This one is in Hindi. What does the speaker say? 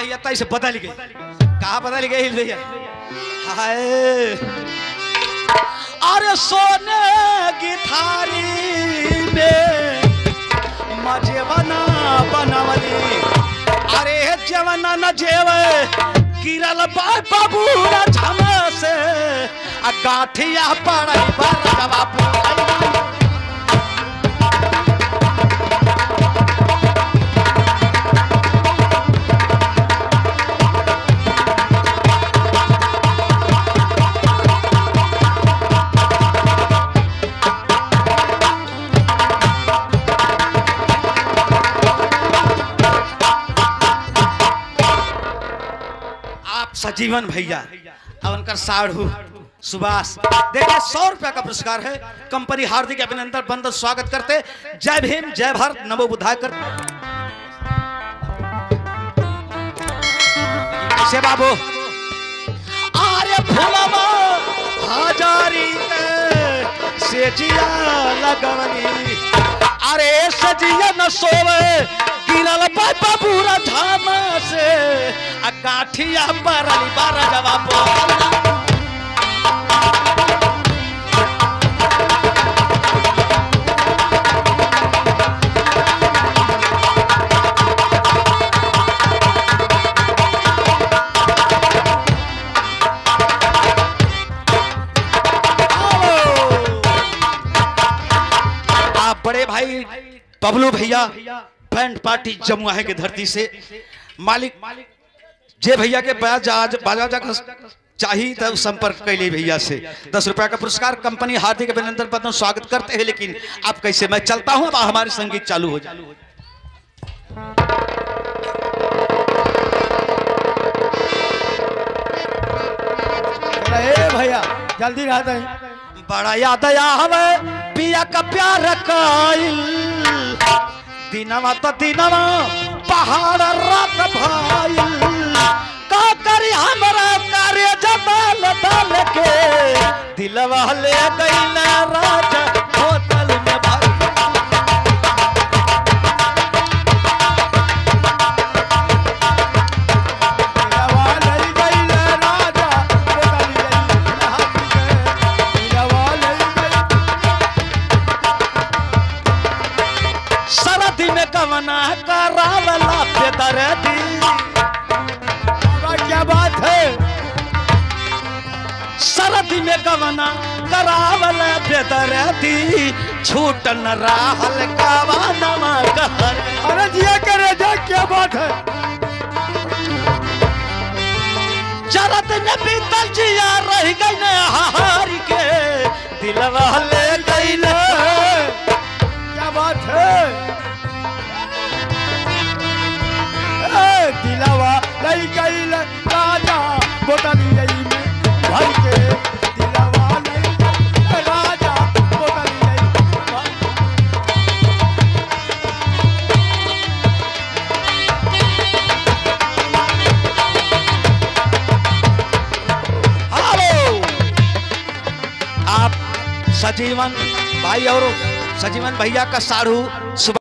भैया तैसे बदल गई। कहा बदल गई भैया हाय। अरे सोने की में मज़े बना बनवली। अरे जवना न जेवे, गिरल बाबू झम से। गाठिया पड़ई बरवा सजीवन भैया। और उनका साढ़ू, सुभाष। देखिए, सौ रुपया का पुरस्कार है। कंपनी हार्दिक अभिनंदन, बंदर स्वागत करते। जय भीम, जय भारत, नमो बुद्धाय कर से बाबू। आर्य फुलवा हजारी में से जिया लगवनी। अरे सजिया न सोवे। गिरल बाबा पूरा धाम आ गाठिया बरली बारा जवाब बड़े भाई भैया, बैंड पार्टी जमुआ है के धरती से। मालिक मालिक जे भैया के बाज आज बाजा जा चाहिए तब संपर्क कैले भैया से। दस रुपया का पुरस्कार कंपनी हार्दिक अभिनंदन पत्र स्वागत करते हैं लेकिन आप कैसे मैं चलता हूँ अब हमारे संगीत चालू हो जाए। भैया जल्दी रहा था। बड़ा याद आवे पिया का प्यार कइल। दिनवा तो दिनवा पहाड़ रात भाइल। का करी हमरा कार्य जदल दल के दिलवा ले गइल राजा, होटल में भाई सरदी में कवना करावला सरदी में गवना करावल बेदरदी छूट न रहल कवनवा कहर अरे जिया करे जा क्या बात है? चरत न बीतल जिया रह गई न हार के। दिलवा आप सजीवन भाई और सजीवन भैया का साढ़ू